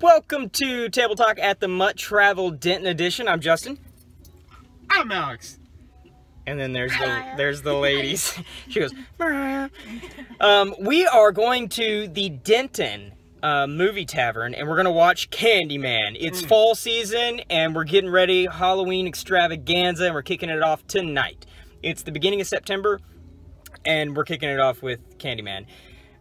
Welcome to Table Talk at the Mutt Travel Denton Edition. I'm Justin. I'm Alex. And then there's the there's the ladies. she goes, Mariah. Um, we are going to the Denton uh, movie tavern and we're gonna watch Candyman. It's Mm. fall season and we're getting ready Halloween extravaganza and we're kicking it off tonight. It's the beginning of September and we're kicking it off with Candyman.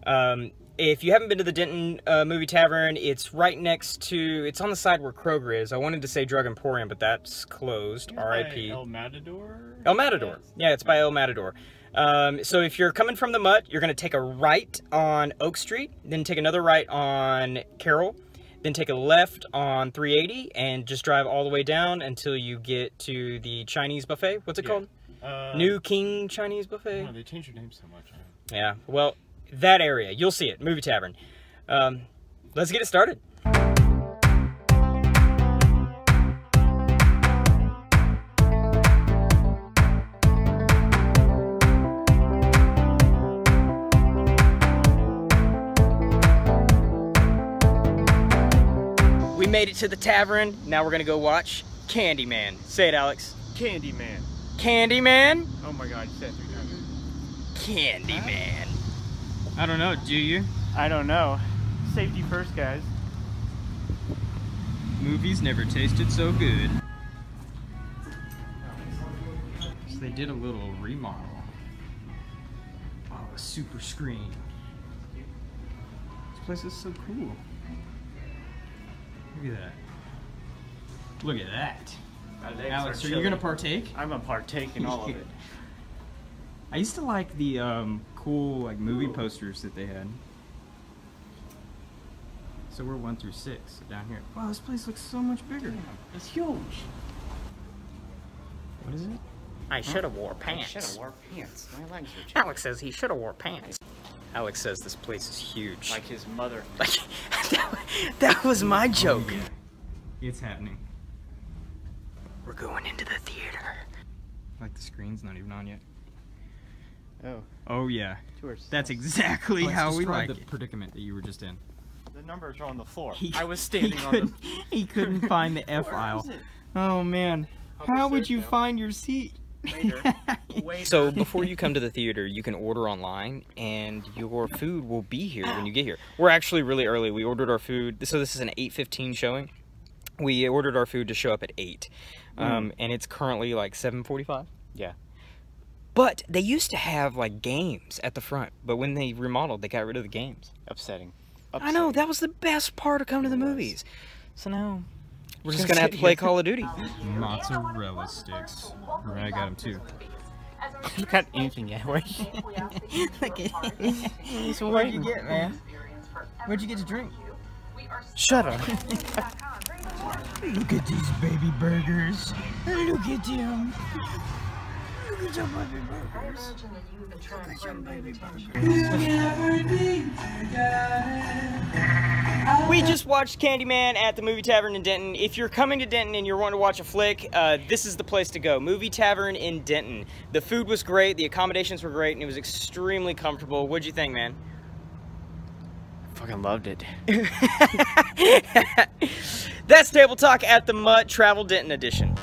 Um, if you haven't been to the Denton uh, Movie Tavern, it's right next to. It's on the side where Kroger is. I wanted to say Drug Emporium, but that's closed. R.I.P. El Matador. El Matador. Yeah, it's by El Matador. Um, so if you're coming from the Mutt, you're going to take a right on Oak Street, then take another right on Carroll, then take a left on 380, and just drive all the way down until you get to the Chinese buffet. What's it Yeah. called? Uh, New King Chinese buffet. Oh, they changed their name so much. Yeah, well, that area, you'll see it, Movie Tavern. Um, let's get it started. We made it to the tavern. Now we're gonna go watch Candyman. Say it, Alex. Candyman. Candyman? Oh my god, you it three times. Candyman. I don't know, do you? I don't know. Safety first, guys. Movies never tasted so good. So they did a little remodel. Oh, a super screen. This place is so cool. Look at that. Look at that. Alex, are you gonna partake? I'm gonna partake in all of it. I used to like the um, cool like movie posters that they had. So we're one through six down here. Wow, this place looks so much bigger. It's huge. What is it? I should have wore pants. Should have wore pants. My legs are chapped. Alex says he should have wore pants. Alex says this place is huge. Like his mother. Like, that, that was my joke. Oh, It's happening. We're going into the theater. Like the screen's not even on yet. Oh, Oh yeah, tours. that's exactly Let's how we describe like the it. predicament that you were just in. The numbers are on the floor. He- I was he standing on couldn't, the. he couldn't find the F aisle. Oh man, I'll how would you now. find your seat? Later. Wait. So before you come to the theater, you can order online, and your food will be here when you get here. We're actually really early. We ordered our food. So this is an 8:15 showing. We ordered our food to show up at eight, um, and it's currently like 7:45. Yeah. But they used to have like games at the front, but when they remodeled, they got rid of the games. Upsetting. I know that was the best part of coming to the movies. So now we're just Just gonna have to play here. Call of Duty. Mozzarella sticks. Right, I got them too. You got anything yet? Wait. so what'd you get, man? Where'd you get to drink? Shut up. Look at these baby burgers. Look at them. Look at your baby burgers. Look at your baby burgers. We just watched Candyman at the Movie Tavern in Denton. If you're coming to Denton and you're wanting to watch a flick, uh, this is the place to go. Movie Tavern in Denton. The food was great, the accommodations were great, and it was extremely comfortable. What'd you think, man? Fucking loved it. That's Table Talk at the Mutt Travel Denton Edition.